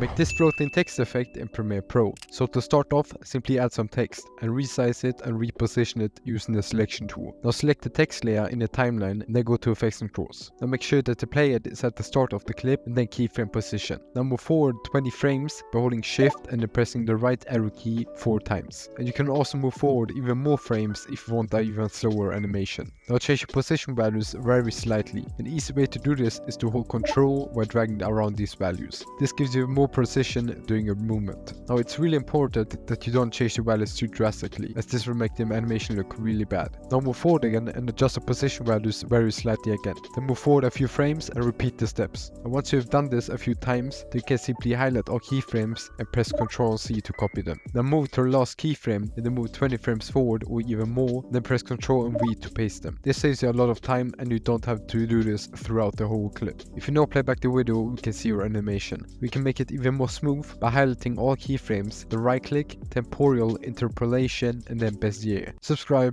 Make this floating text effect in Premiere Pro. So to start off, simply add some text and resize it and reposition it using the selection tool. Now select the text layer in the timeline and then go to effects and controls. Now make sure that the playhead is at the start of the clip and then keyframe position. Now move forward 20 frames by holding shift and then pressing the right arrow key 4 times. And you can also move forward even more frames if you want an even slower animation. Now change your position values very slightly. An easy way to do this is to hold control while dragging around these values. This gives you more precision during your movement. Now it's really important that you don't change the values too drastically as this will make the animation look really bad. Now move forward again and adjust the position values very slightly again. Then move forward a few frames and repeat the steps. And once you've done this a few times, you can simply highlight all keyframes and press Ctrl C to copy them. Now move to the last keyframe and then move 20 frames forward or even more, then press Ctrl and V to paste them. This saves you a lot of time and you don't have to do this throughout the whole clip. If you now play back the video, we can see your animation. We can make it even more smooth by highlighting all keyframes, the right click, temporal interpolation and then Bezier. Subscribe